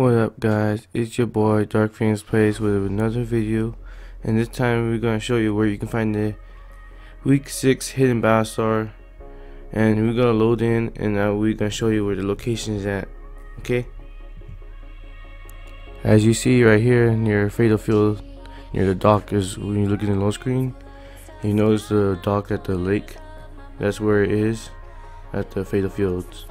up guys, it's your boy Dark Phoenix Plays with another video. And this time we're going to show you where you can find the week 6 hidden battle and we're going to load in and now we're going to show you where the location is at okay? As you see right here near Fatal Field near the dock is when you look at the low screen you notice the dock at the lake. That's where it is at the Fatal Fields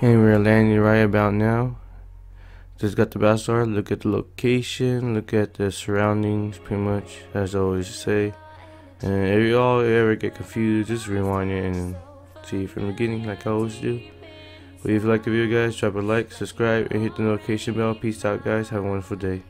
And we're landing right about now. Just got the bazaar. Look at the location. Look at the surroundings. Pretty much, as I always say. And if you all ever get confused, just rewind it and see from the beginning, like I always do. But if you like the video, guys, drop a like, subscribe, and hit the notification bell. Peace out, guys. Have a wonderful day.